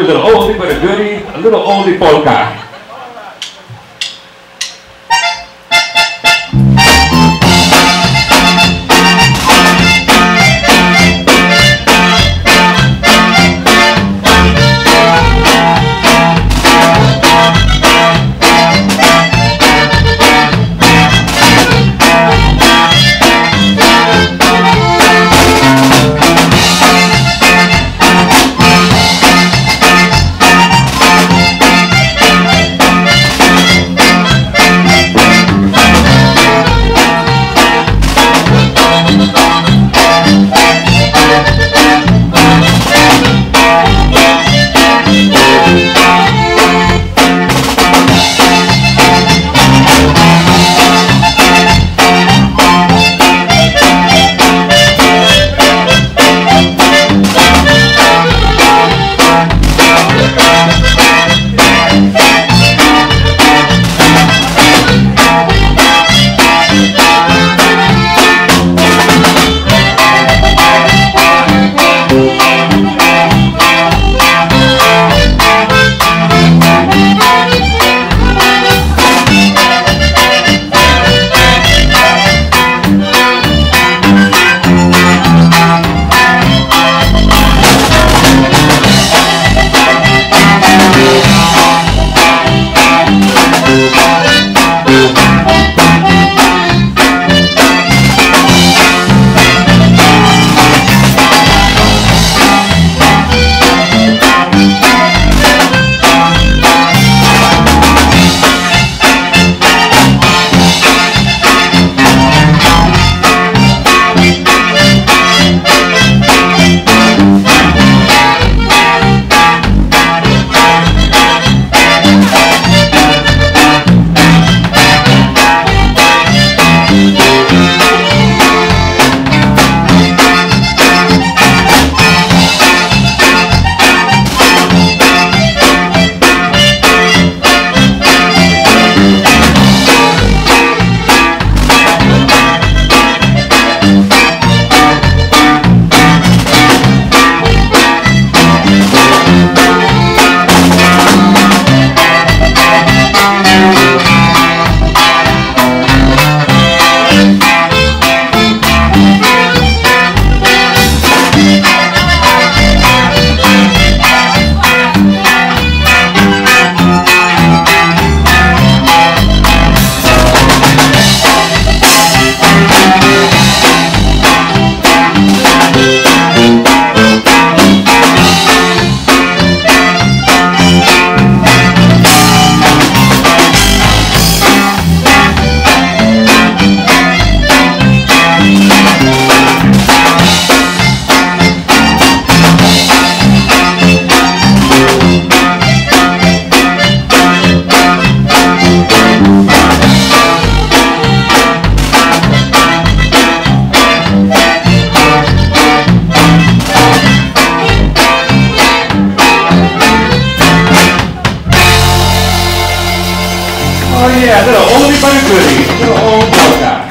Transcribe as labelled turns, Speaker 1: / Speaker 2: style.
Speaker 1: a little oldie but a goodie, a little oldie polka. yeah, little oldie but a goodie. Little did an old